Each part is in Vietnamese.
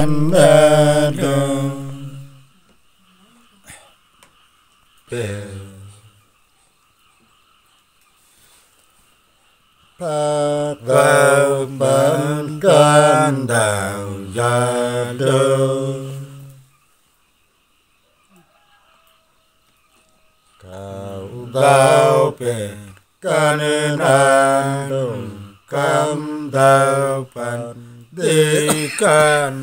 ban đa đô bề phát vào ban can đạo gia đô cao cao bề can an cam đau pan đi can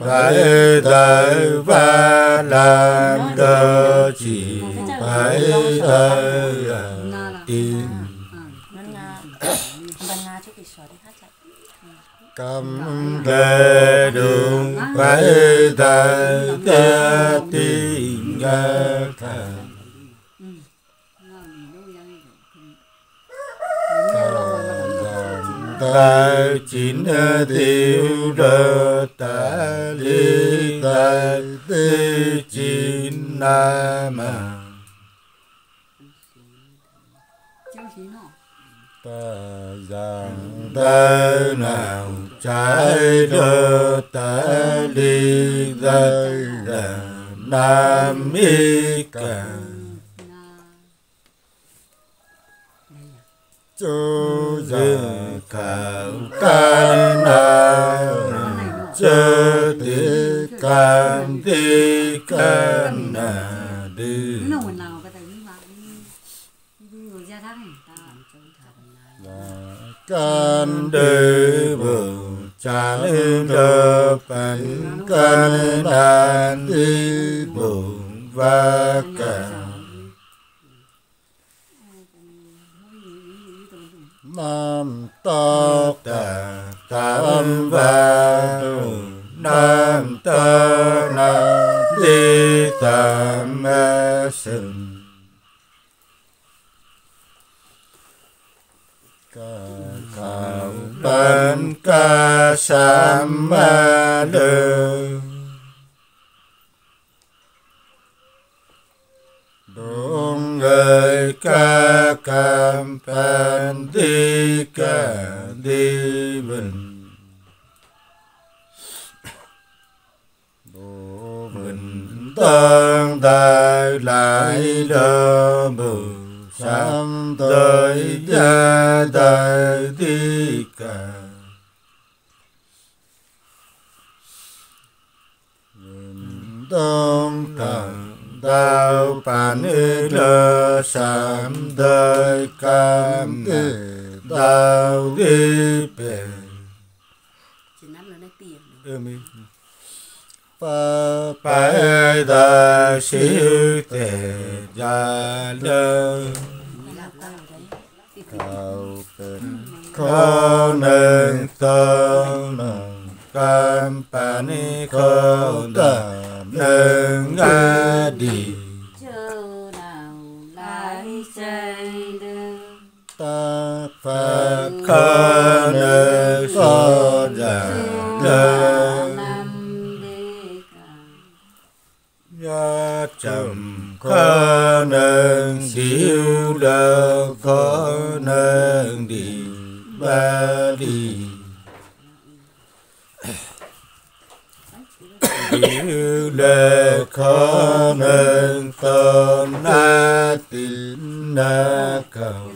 phải tới và làm cơ chỉ phải tới tin cầm đề đường phải tới cái tin nghe thần chín tiêu đơ ta li ta ti chín na ma. Ta giang ta nào trái đơ ta li ta là nam mi càng chú giờ cao can na chớ tí can tí can na đi can đê bờ cha đơ pan can đan đi bờ và cả nam ta ta tam va nam tơ nam di tam ma sinh ca cao ban ca sam ma đường Đông người ca cam pan đi ca đi bình Đô bình tăng đại lại đơ bù sam tới gia đại đi ca Đông tăng đạo bản ư lơ sám đời cam đạo đi bề pa pa da siêu tề gia lơ. Bên khó nâng tơ nâng cam pa ni khó đàm nâng a đi ta phật khó nâng khó đàm nâng gia trầm khó nâng siêu đơ khó nâng đi ba đi Yêu lệ khó nâng tôn na tín na cầu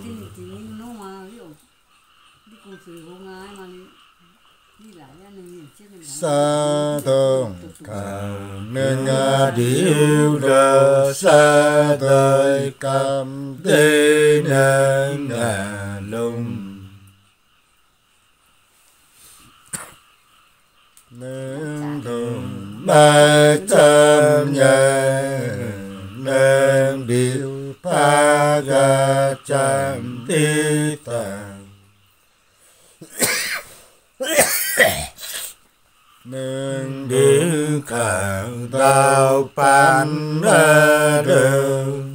sa tôn cầu nên ngã điêu đơ sa đời cầm tê nâng ngà lung nên đồng ba trăm nhà nên điều pa ga cham ti tàng nên điều khảo tao pan ra đường.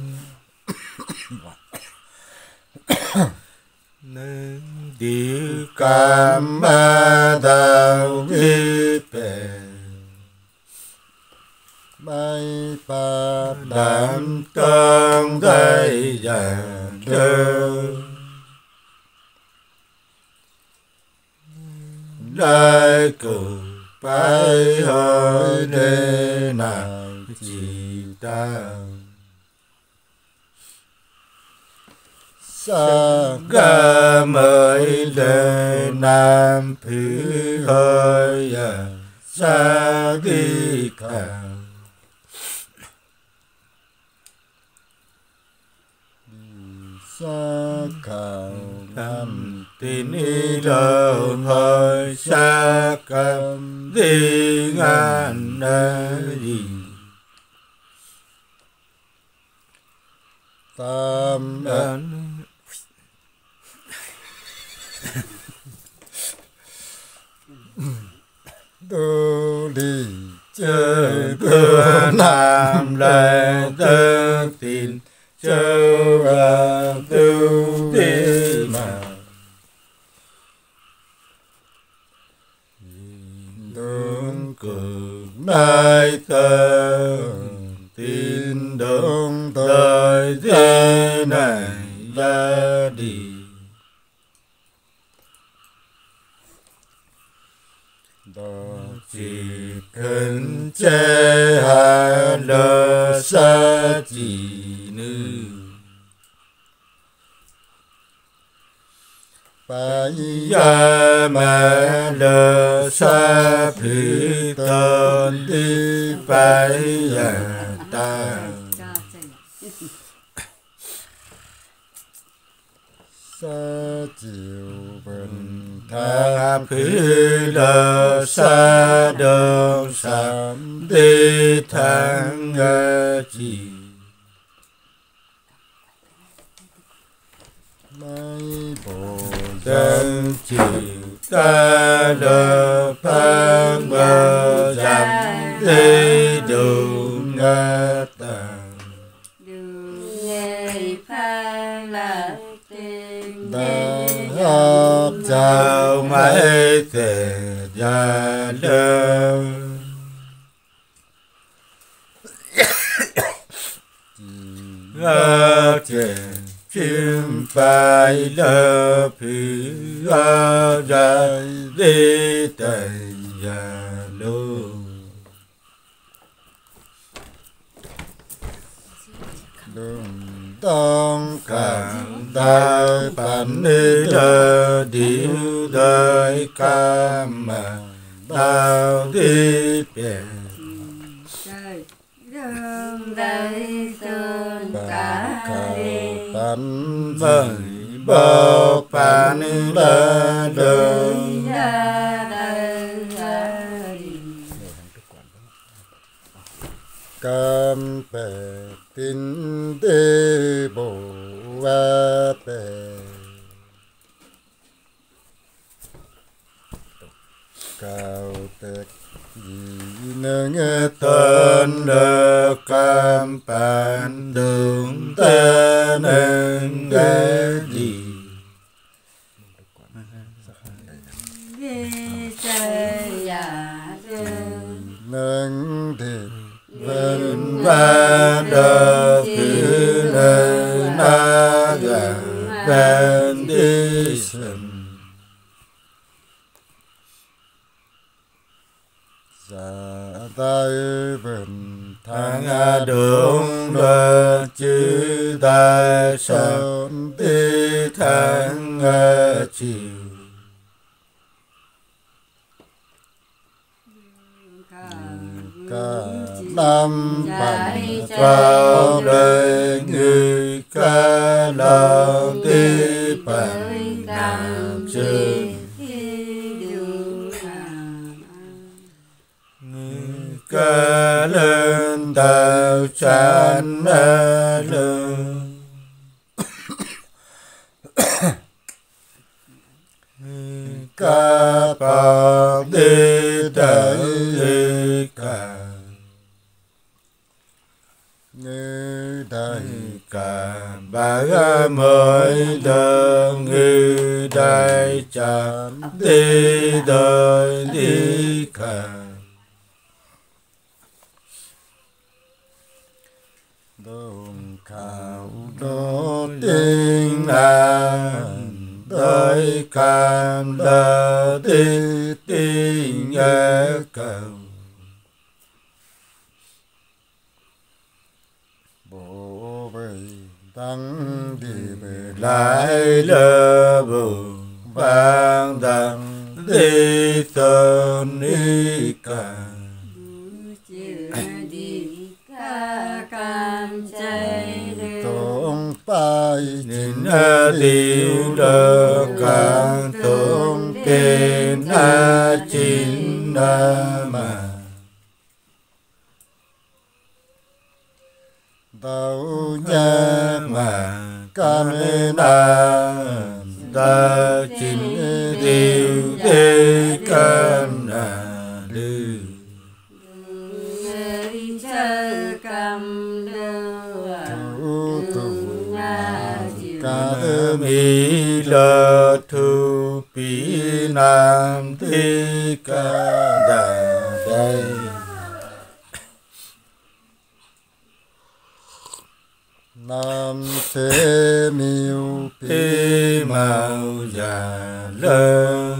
Nên điều cảm ba tao đi bền bay pa đam tân đây già đơn đại cử phải hơi đê nào chỉ ta sa ca mới đê nam phứ hơi sa đi cả sa ca tin y đầu hơi xa cầm đi ngàn di tam ấn đô đi chơi cơ nam la tơ tin châu ra tu đi mà đương cử nay tin đông thời thế này ra đi. Đó chỉ cần che hà lơ sa chỉ nữ. Bà giờ mà lơ sa phi tân đi phải giờ ta. Sa chiều bình tha phi lơ sa đơn sám đi thang chi. Mai bồ dân chỉ ta lơ phang bờ đi đường nga tàng Ngày pha là tình ta hấp chào mấy thể gia lơ. Ngơ chè chim phải lơ ngơ ra đi tây gia lô tông càng đại bản ni lơ điêu đời cam mà đào đi biển đầy sơn cả đi tánh vời bờ bản lơ đường đi cam bè tin đê bồ va bè cao tết gì nơ nghe tên đơ cam pan đường tên nên nghe gì nâng thịt vân va đơ cứ nơi na gà ven đi sân Dạ tay bình thang a đường đơ chư ta sơn đi thang a chiều. Ca năm bằng vào đời người ca lao đi bằng nam chư ca lên tàu chan a lương ca pa đi đời cả ngư đại cả ba mới đơn ngư đại chạm đi đời đi cả đông khảo đô tiếng nàng đời cảm đờ đi tiếng nghe cầu bộ về tăng đi về lại lơ bù vang đằng đi tân đi cả tổng bài nhìn ở tiêu đơ càng tổng kê na chín na mà đạo nhạc mà cam na ta chín tiêu thế can na lư tu tu ca mi lơ thu pi nam thi ca đà đây nam thế miêu pi màu già lơ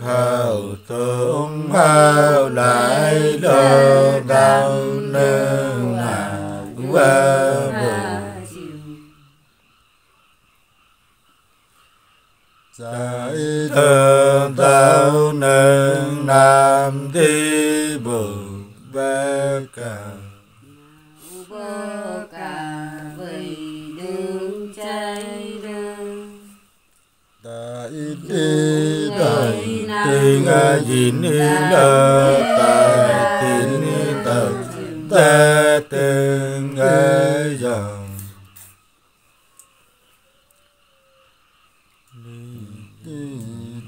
Khao tướng hao lại lơ đau nương ngà qua bờ giải thơ tao nương nam đi bờ ba cả. Đại đi đời đại tình nhìn lơ tài tín tật ta từng dòng.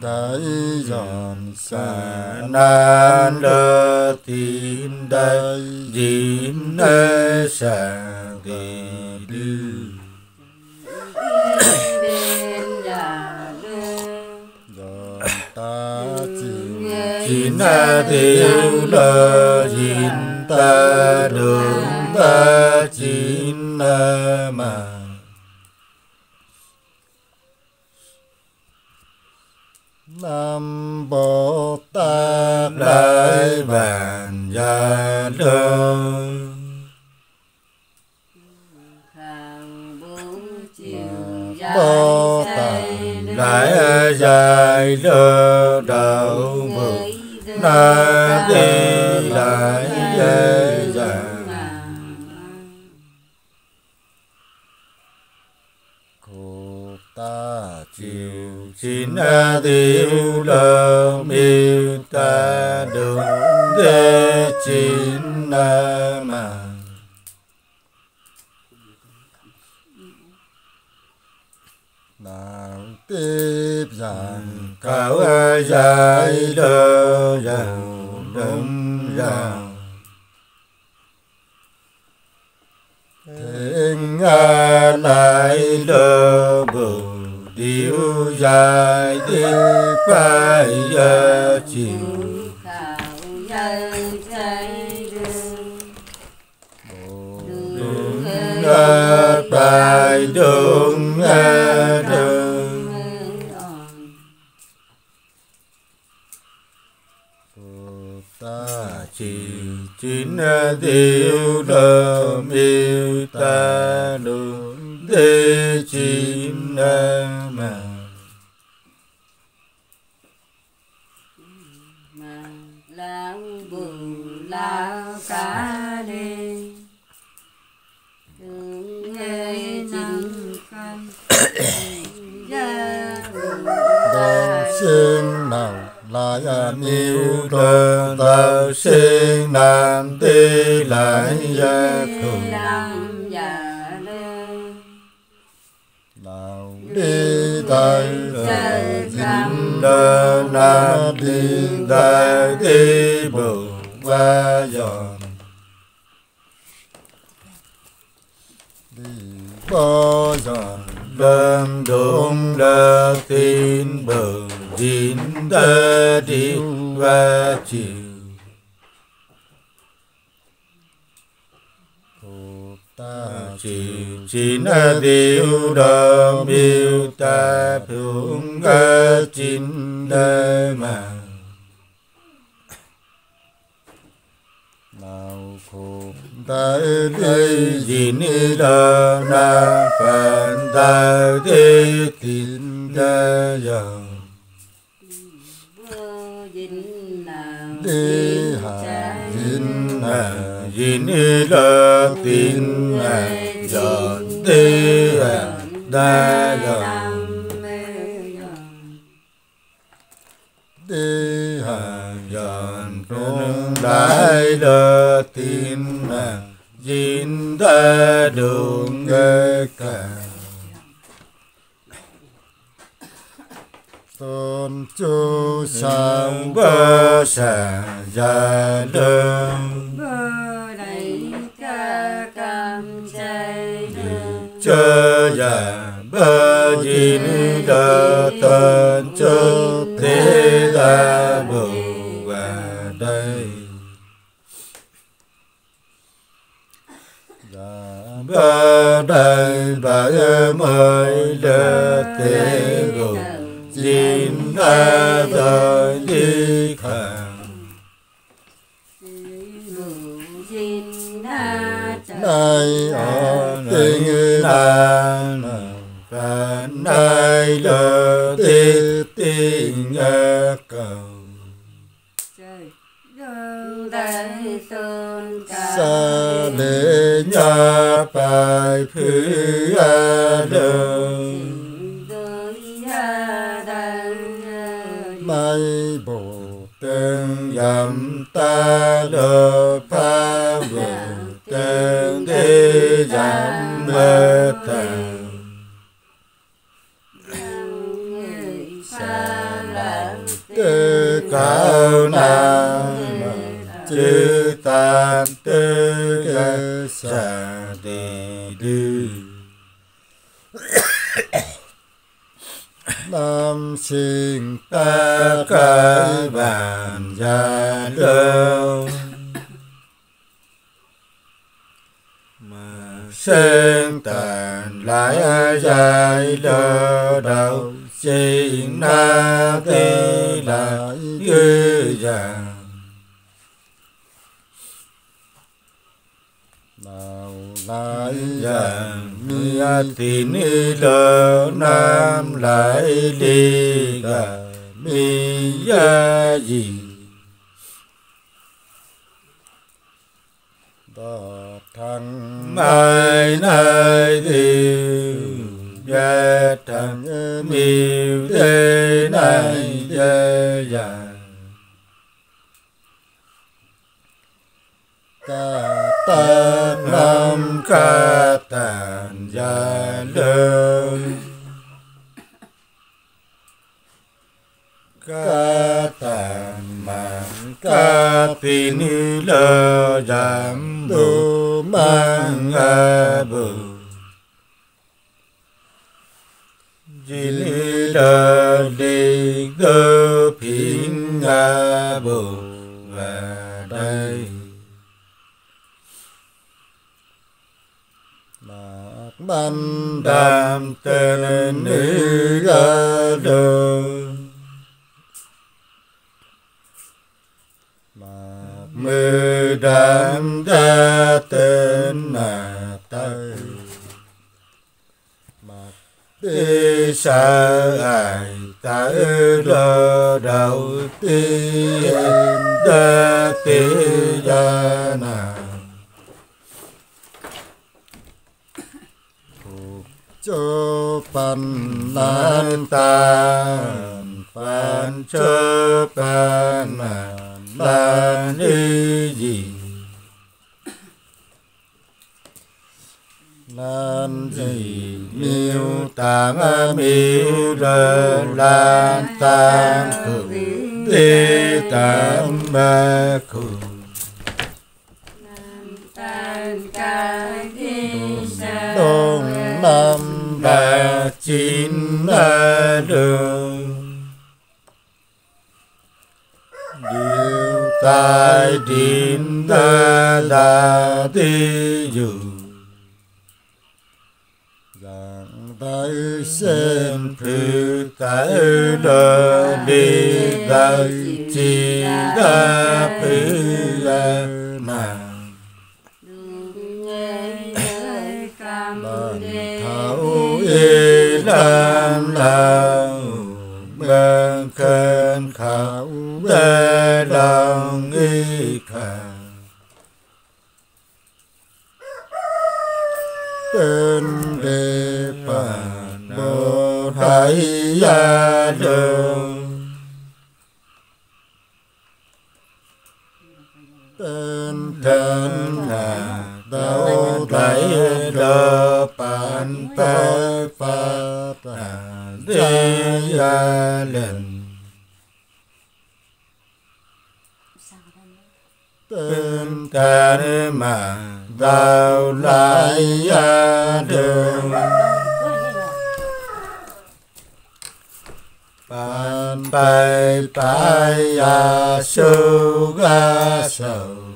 Đại dòng sa nan lơ tin đại dìm nơ sa đề đư ta chịu chín tiêu lơ dìm ta đường ta chín mà nam bồ tát đại vạn gia đơn bồ tát đại dài lơ đạo vực na đi đại dễ dàng cô ta chiều chín tiêu lơ miêu ta đường đê chín mà nào tiếp rằng cao cáo dài đơ rằng đâm rằng thịnh nga lại đơ bừng Điều dài đi phải giờ chiều bài đường nghe đường ta chỉ chín tiêu đơ miêu ta đường đê chín mà. Lão bù lão cá đi đường nghe chính căn Đầu sinh nào lại à Yêu đơn tạo sinh nam ti lại gia khổ đi tới Trời đơ nam đi đại đi bồ va giòn đi bơ giòn đơm đốm đơ tin bờ dín đơ đi va chiều ta chỉ chín a điêu đơm biêu ta phụng a chín đơ mà. Nào khổ ta đi dín đơ na phản ta đi tin đơ giờ. Đi hà dín yin dín đơ tin hà giòn đi hà đa giòn đi hà giòn trung đại la tin yin dín đơ đường ghê cả tôn chu sang bơ xà gia đơn bơ đầy ca cam chay chơ già bơ dín đơ tên chơ thế đa bồ và đây. Dạ bơ đây bà mới đơ thế dín đa đời đi khẳng nay ở tình nan và nay lơ ti tình ngơ cầu. Sa lễ nhà bài phứ a đơn từng ta lơ pha bồ từng thế giảm mơ tàng tư cao nam chư tam tư cơ sa đề đư nam sinh ta ca bàn gia đâu mà sen tàn lại dài lơ đầu xin na tê lại cư già nào lại mi ti ni lơ nam lại đi gà mi ya gì đọ thăng mai nay thì ya thằng miêu thế này ya ca ta nam ca tàn gia đơn ca tàn mạng ca tin lơ giảm bù mang a bù di lơ đi cơ phiên a bù và đây ban đam tên nữ ra đường. Mơ đam đa tên mà tay mạc đi xa ai ta lơ đầu tiên đa tê gia nào chô pan lan tan phan chơ pan mà ban y gì? Nan gì? Miêu tam miêu rơ lan tam khử đi tam ba khử. Đông nam và chín ba đường. Điều tai điện ta đa ti dù giảng tay sen thứ tại đa đi đại chi đa phứ y lan là bên khen khảo đê lòng y khả tên đề bản đồ thái gia đường tên thân là đâu thấy đơ bản tên đi gia lần tên ta mà đào lại đường. Ban bay bay ya su ga sầu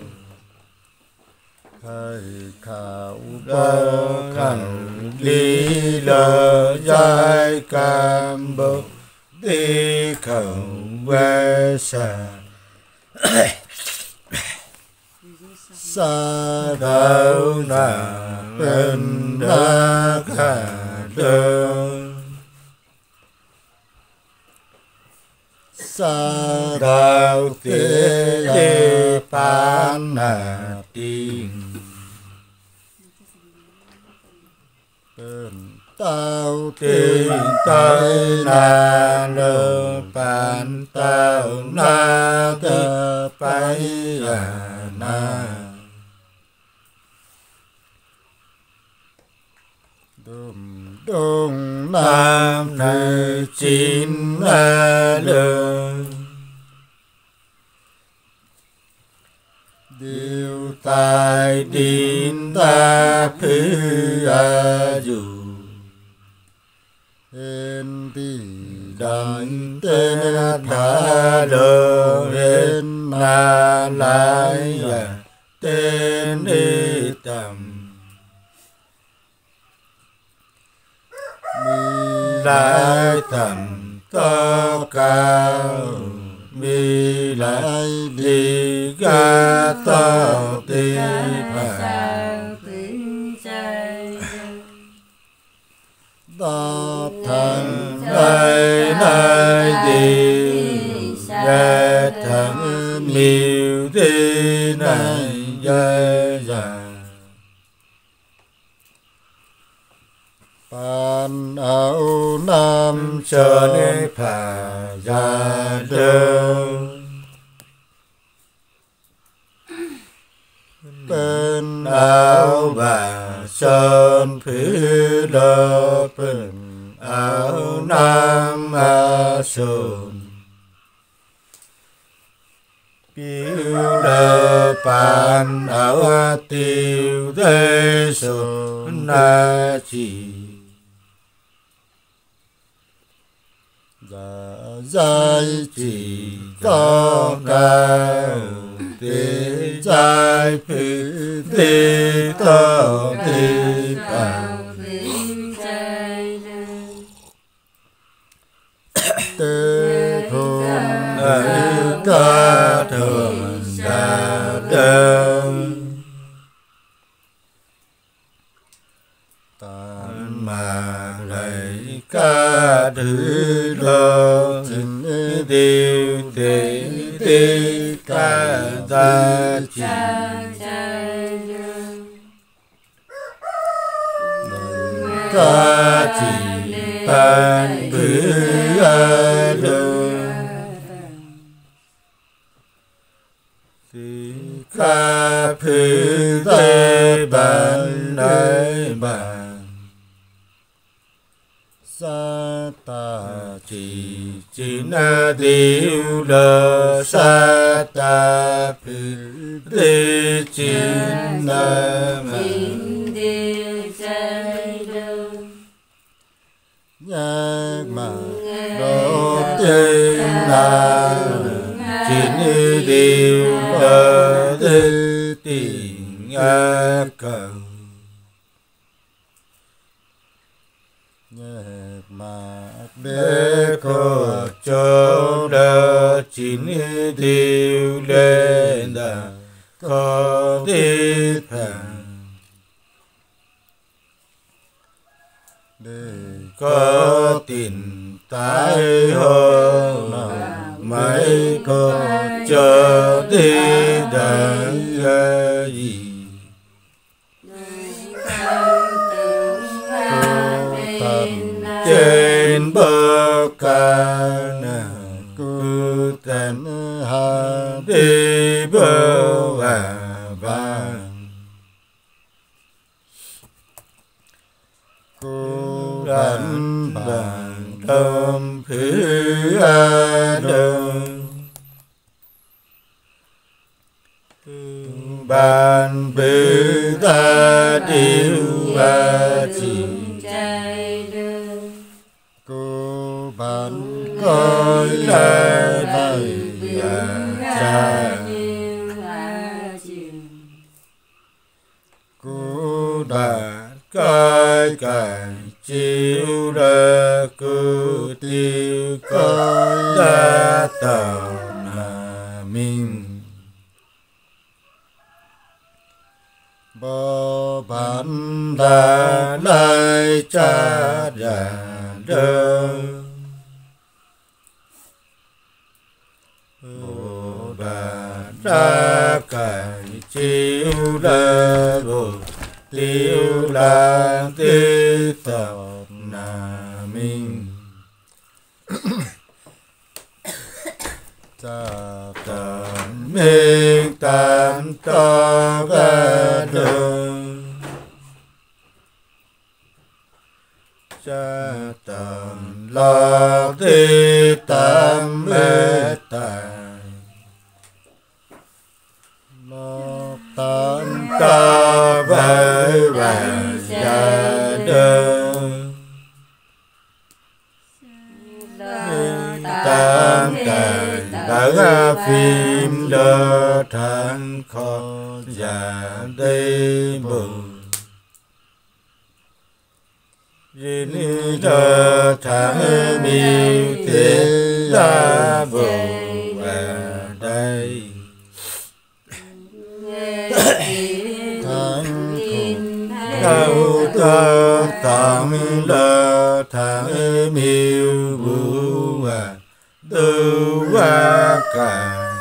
thầy khảo Đơ khẳng lý lơ giai cam đi khẩu về xa sa đâu là bên đa khả đơn sa đạo tế đê pan tên tao kinh tây na lơ pan tao na tơ bay à na đùng đùng nam nam chín na lơ điều tài tin ta phi a à, dù tên tỷ đàn tên tha đơ lên na lại tên đi tầm lại tầm to cao mi lại đi ga to ti phà đa thần nơi nơi đi ra thần miêu đi này ra ra pan áo nam cho nên phà gia đơn tên áo bà sơn phi đa bình áo nam a sơn. Biêu đơ bàn áo tiêu thế sơn, na chỉ. Giả giai chỉ cho cao tế trai phứ thế tơ thế bảo tê thôn ở ca thường đà đơn tàn mà lấy ca thứ ta chi ta chi ta tử a đô ca phu tê bàn nơi bàn sa ta chỉ chỉ na tiêu đơ sa ta tê chỉ na ma nhạc mà đô tê là chín điều tiêu tình a cần nhạc mà bê cô cho đơ chín điều lên đà có đi thành để có tình tái hơn mấy cô cho đi đằng gì trên bờ ca na cứ tên hà đi và và cô đánh bàn tâm khí a đơn bàn bư ta điêu ba chỉ cô bạn coi là thầy và cha cai cảnh chiếu ra cư tiêu coi đã tàu na mình bồ bạn đà lai cha đà đơn Bồ bà ra cảnh chiếu ra bồ tiêu là tê tập na minh. Cha tam minh tam ta ga đường cha tam la tê tam mê tài lo tan ta vai tam tài đã ra phim đơ than khó già đây mừng, Dinh đơ thang miêu thế la bù lơ tơ tạm lơ thang miêu bù và tư va cả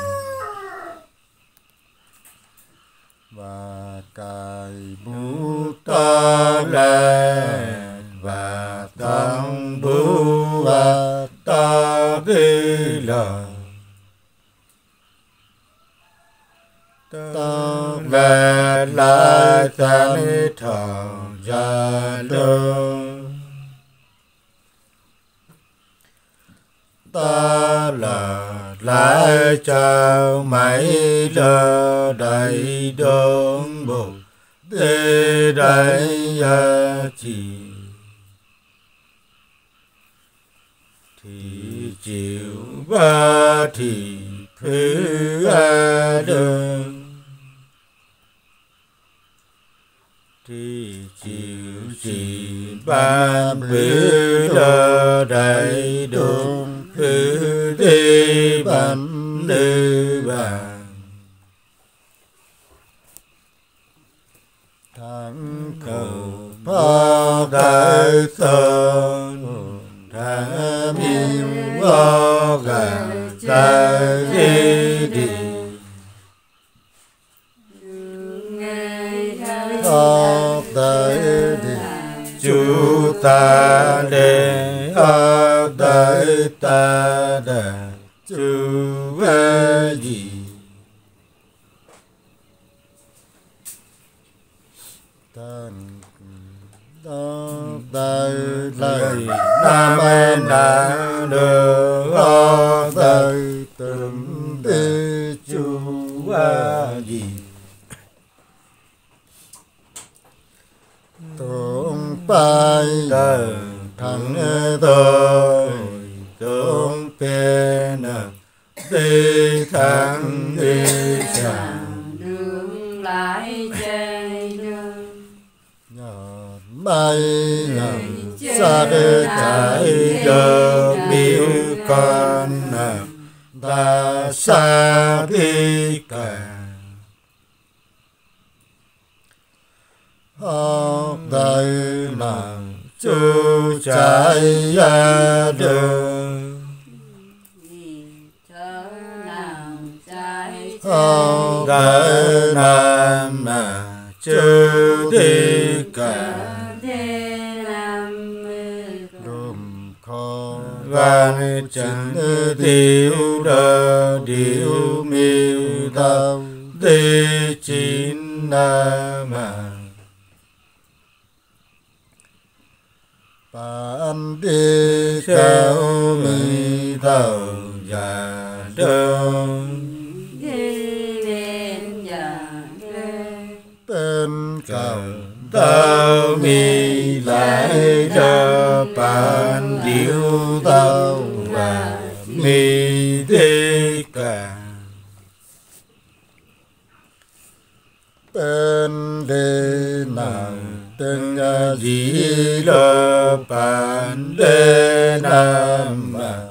và cài bú ta lên và tăng bú và ta đi lờ ta về lại ta đi gia ra ta là lại chào mấy lơ đầy Đông bồ tê đầy gia chỉ thì chịu ba thì thứ a đường. Thì chịu chỉ ba bứ lơ đầy đơn thứ đi bắn nữ bàn tháng cầu phó đại sơn thang miêu o gà đại đi. Tới đi chú ta đề a đại ta đà chú về gì tan ta đại lời nam a mê na ho tơ từng đi chu a di bay tơ thắng tôi pe na đi thắng đi chẳng đường lại chạy đường bay làm xa đê trái giờ biểu con. Ta xa đi cả mạng chú trái ra đường. Đi chớ nam mà chư đi cả. Thế làm mê đùm khó van chẳng tiêu đơ điều miêu tâm đi chín nam mà bạn đi theo cao mi tàu già đông đi bên nhà đê tên cầu tao mi lại cho bạn điệu tao và mi thế cả. Tên đi nào tên nhà di lơ pan đê nam mà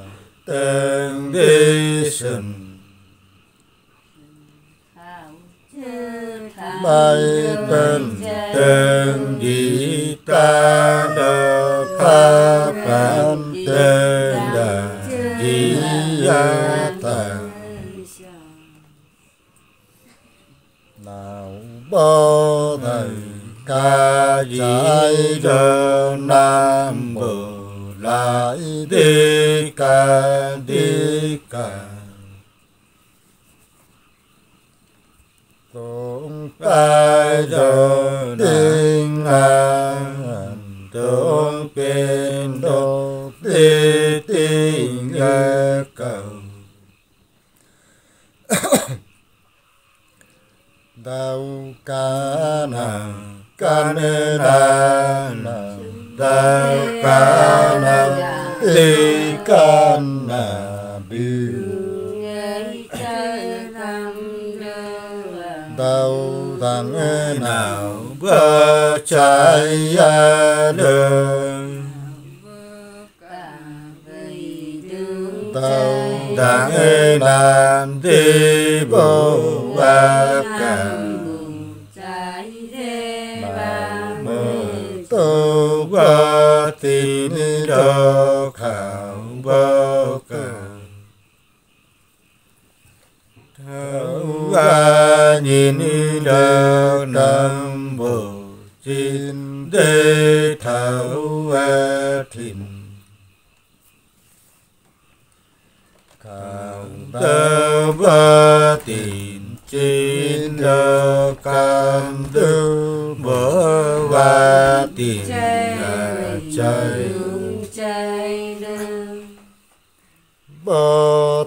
sân thảo chư thảo bay tên tên di ta đơ pa pan tên đà di ya ta nào thầy ca di đơ nam bồ lại đi ca đi ca tung ca do đinh an tôn bên đô đi tê ngơ cầu. Đau ca nào ca đà đà ca nà tê ca nà biu đau thằng nào bơ trái đường cả Tao đảng ê nam đi bộ ba cả tô tín tin đô khảo bơ cả thấu qua nhìn đơ nam bồ chín đê thấu qua thìn khảo tơ bơ tin chi nơ cam tư bơ và tin là chay bơ chạy đường bó